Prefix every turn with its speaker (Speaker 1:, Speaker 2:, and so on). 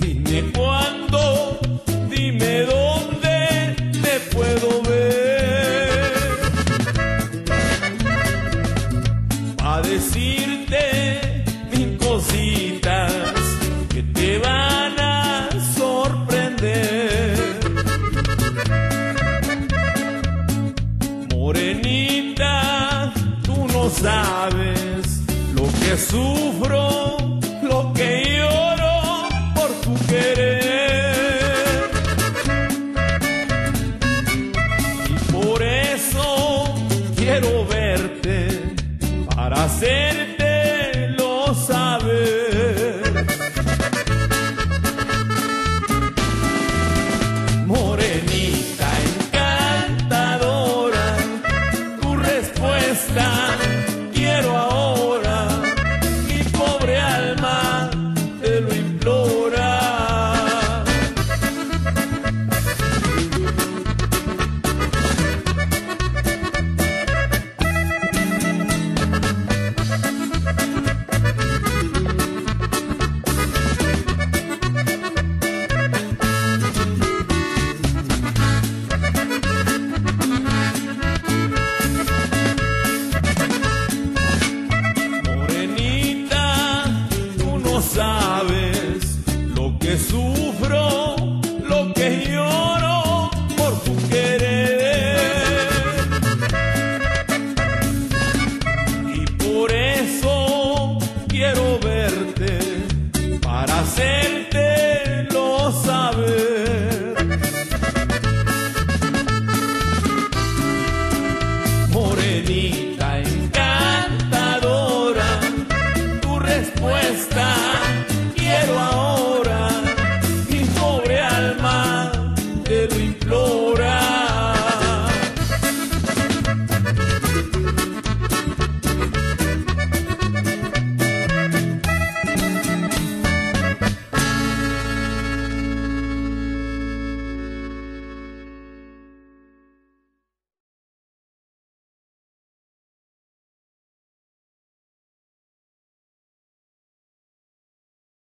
Speaker 1: Dime cuándo, dime dónde te puedo ver. A decirte mil cositas que te van a sorprender. Morenita, tú no sabes lo que sufro, quiero verte para ser No sabes lo que sufro, lo que lloro por tu querer. Y por eso quiero verte para hacértelo saber. Morenita.